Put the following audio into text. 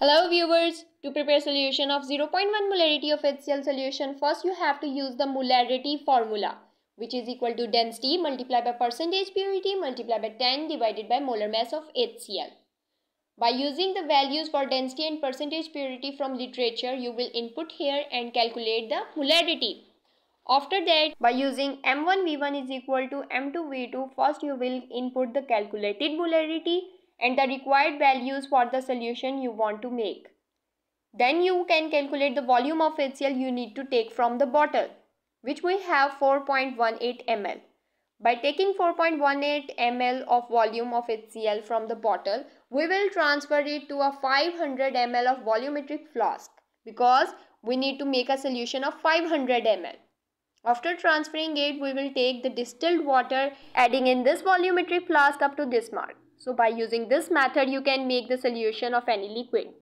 Hello viewers, to prepare solution of 0.1 molarity of HCl solution, first you have to use the molarity formula which is equal to density multiplied by percentage purity multiplied by 10 divided by molar mass of HCl. By using the values for density and percentage purity from literature, you will input here and calculate the molarity. After that, by using M1V1 is equal to M2V2, first you will input the calculated molarity and the required values for the solution you want to make. Then you can calculate the volume of HCl you need to take from the bottle which we have 4.18 ml. By taking 4.18 ml of volume of HCl from the bottle, we will transfer it to a 500 ml of volumetric flask because we need to make a solution of 500 ml. After transferring it, we will take the distilled water adding in this volumetric flask up to this mark. So by using this method, you can make the solution of any liquid.